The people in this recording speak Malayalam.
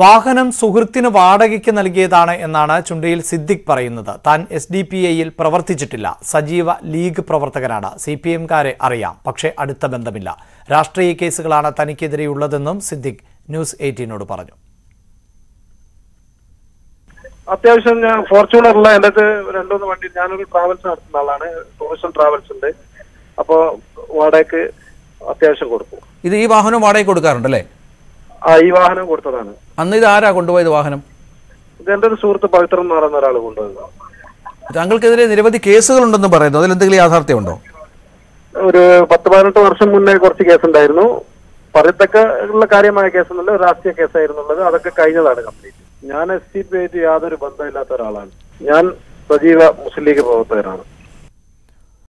വാഹനം സുഹൃത്തിന് വാടകയ്ക്ക് നൽകിയതാണ് എന്നാണ് ചുണ്ടയിൽ സിദ്ദിഖ് പറയുന്നത്. താൻ എസ് ഡി പി ഐയിൽ പ്രവർത്തിച്ചിട്ടില്ല. സജീവ ലീഗ് പ്രവർത്തകനാണ്. സി പി എംകാരെ അറിയാം. പക്ഷേ അടുത്ത ബന്ധമില്ല. രാഷ്ട്രീയ കേസുകളാണ് തനിക്കെതിരെയുള്ളതെന്നും സിദ്ദിഖ് ന്യൂസ് എയ്റ്റീനോട് പറഞ്ഞു. അത്യാവശ്യം ഞാൻ ഫോർച്യൂണറില്ല എന്റെ രണ്ടുമൂന്ന് വണ്ടി ഞാനൊരു ട്രാവൽസ് നടത്തുന്ന ആളാണ്. ടൂറിസം ട്രാവൽസ് ഉണ്ട് അപ്പോൾ വാടകയ്ക്ക് അത്യാവശ്യം കൊടുക്കും. ഇത് ഈ വാഹനം വാടകയ്ക്ക് കൊടുക്കാറുണ്ടല്ലേ? ഈ വാഹനം കൊടുത്തതാണ്. അന്ന് ഇത് ആരാ കൊണ്ടുപോയത് വാഹനം? ഇത് എന്റെ ഒരു സുഹൃത്ത് പവിത്രൻ എന്ന് പറയുന്ന ഒരാൾ കൊണ്ടുവന്നത് താങ്കൾക്കെതിരെ നിരവധി കേസുകൾ ഉണ്ടെന്ന് പറയുന്നു. അതിൽ എന്തെങ്കിലും യാഥാർത്ഥ്യമുണ്ടോ? ഒരു പത്ത് പതിനെട്ട് വർഷം മുന്നേ കുറച്ച് കേസുണ്ടായിരുന്നു. പറയത്തക്ക ഉള്ള കാര്യമായ കേസൊന്നുമില്ല രാഷ്ട്രീയ കേസായിരുന്നുള്ളത്. അതൊക്കെ കഴിഞ്ഞതാണ് കംപ്ലീറ്റ്. ഞാൻ എസ് സി പി ആയിട്ട് യാതൊരു ബന്ധമില്ലാത്ത ഒരാളാണ്. ഞാൻ സജീവ മുസ്ലിം ലീഗ് പ്രവർത്തകനാണ്.